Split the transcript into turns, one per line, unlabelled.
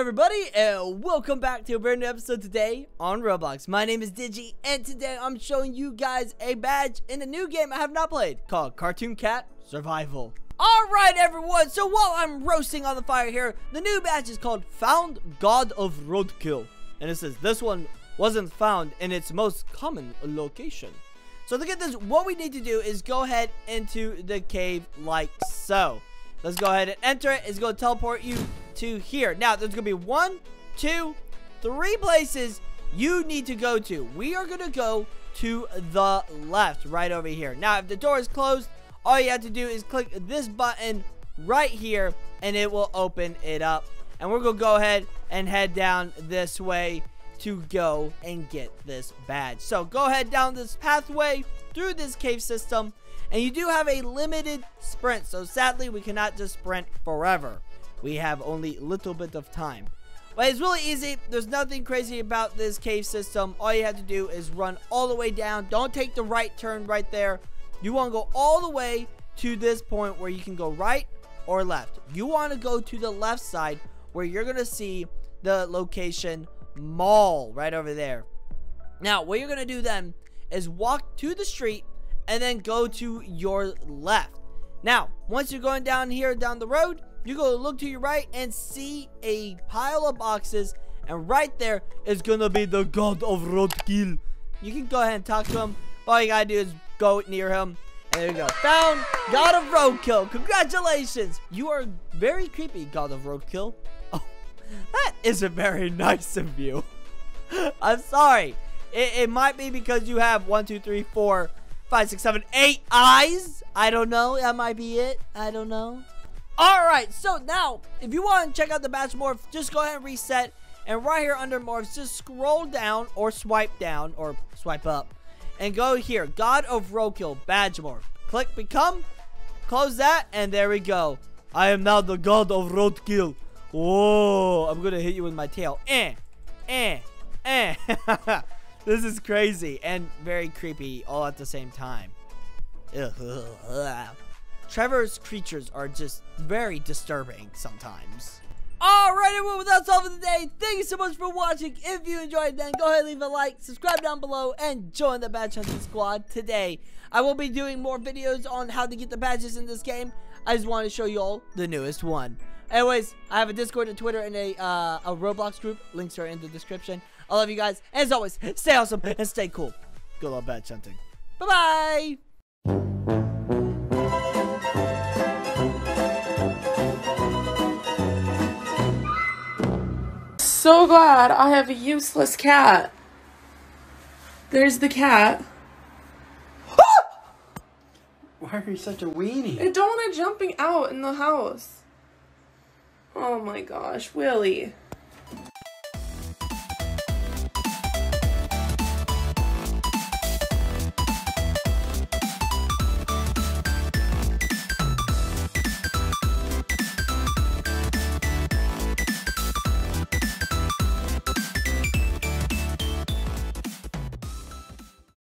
everybody, and welcome back to a brand new episode today on Roblox. My name is Digi, and today I'm showing you guys a badge in a new game I have not played called Cartoon Cat Survival. Alright everyone, so while I'm roasting on the fire here, the new badge is called Found God of Roadkill. And it says this one wasn't found in its most common location. So look at this, what we need to do is go ahead into the cave like so. Let's go ahead and enter it. It's going to teleport you to here. Now, there's going to be one, two, three places you need to go to. We are going to go to the left, right over here. Now, if the door is closed, all you have to do is click this button right here, and it will open it up. And we're going to go ahead and head down this way to go and get this badge. So, go ahead down this pathway through this cave system and you do have a limited sprint, so sadly we cannot just sprint forever. We have only a little bit of time. But it's really easy. There's nothing crazy about this cave system. All you have to do is run all the way down. Don't take the right turn right there. You want to go all the way to this point where you can go right or left. You want to go to the left side where you're going to see the location mall right over there. Now, what you're going to do then is walk to the street and then go to your left. Now, once you're going down here down the road, you go look to your right and see a pile of boxes. And right there is going to be the God of Roadkill. You can go ahead and talk to him. All you got to do is go near him. And there you go. Found God of Roadkill. Congratulations. You are very creepy, God of Roadkill. Oh, that isn't very nice of you. I'm sorry. It, it might be because you have one, two, three, four five, six, seven, eight eyes. I don't know. That might be it. I don't know. All right. So now, if you want to check out the badge morph, just go ahead and reset. And right here under morphs, just scroll down or swipe down or swipe up. And go here. God of Roadkill badge morph. Click become. Close that. And there we go. I am now the God of Roadkill. Whoa. I'm to hit you with my tail. Eh. Eh. Eh. This is crazy and very creepy all at the same time. Trevor's creatures are just very disturbing sometimes. Alright everyone, well, that's all for today. Thank you so much for watching. If you enjoyed then go ahead and leave a like, subscribe down below, and join the badge hunting squad today. I will be doing more videos on how to get the badges in this game. I just want to show you all the newest one. Anyways, I have a Discord, a Twitter, and a, uh, a Roblox group. Links are in the description. I love you guys. As always, stay awesome and stay cool. Good luck badge hunting. Bye-bye.
So glad I have a useless cat. There's the cat.
Why are you such a weenie?
I don't want it jumping out in the house. Oh my gosh, Willie.